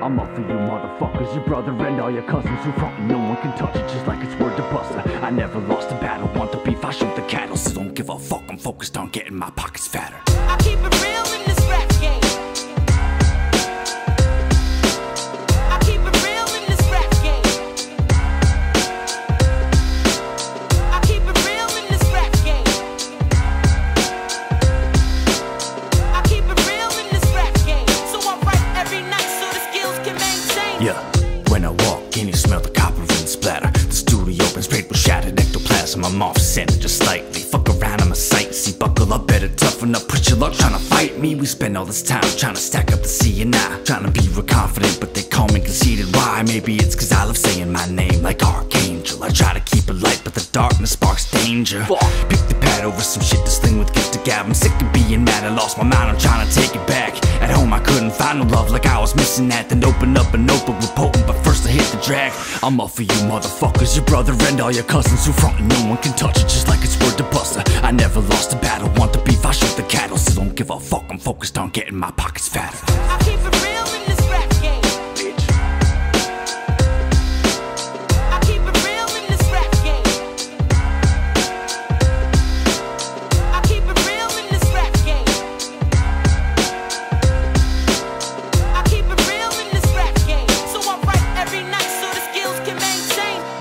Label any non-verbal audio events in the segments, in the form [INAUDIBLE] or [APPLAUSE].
I'm up for you motherfuckers, your brother and all your cousins who front no one can touch it just like it's word to Busta. I never lost a battle, want the beef, I shoot the cattle, so don't give a fuck. I'm focused on getting my pockets fatter. Ectoplasm. I'm off center just slightly. Fuck around, I'm a sight. See, buckle up, better toughen up. Put your luck trying to fight me. We spend all this time trying to stack up the C and I. Trying to be real confident, but they call me conceited. Why? Maybe it's cause I love saying my name like Archangel. I try to keep it light, but the darkness sparks danger. Pick the pad over some shit to sling with gift to gab. I'm sick of being mad, I lost my mind, I'm trying to take it back. Find love like I was missing that. Then open up a notebook with potent, but first I hit the drag. I'm up for you motherfuckers, your brother and all your cousins who front and no one can touch it just like it's word to Busta. I never lost a battle, want the beef, I shoot the cattle, so don't give a fuck. I'm focused on getting my pockets fatter.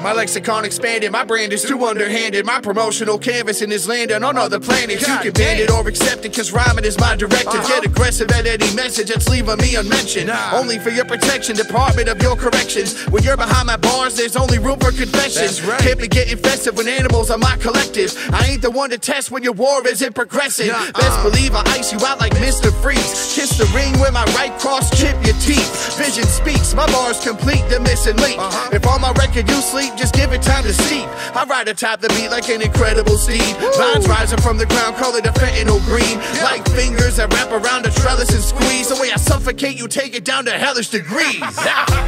My lexicon expanded, my brand is too underhanded. My promotional canvas in is landing on other planets. you can ban it or accept it, cause rhyming is my directive. Get aggressive at any message that's leaving me unmentioned. Only for your protection, Department of your corrections. When you're behind my bars, there's only room for confessions. Can't be getting festive when animals are my collective. I ain't the one to test when your war isn't progressing. Best believe I ice you out like Mr. Freeze. Kiss the ring with my right cross, chip your teeth. Vision speaks, my bars complete the missing link. If on my record you sleep, just give it time to steep. I ride atop the beat like an incredible steed. Vines rising from the ground, colored a fentanyl green. Like fingers that wrap around a trellis and squeeze. The way I suffocate you, take it down to hellish degrees. [LAUGHS]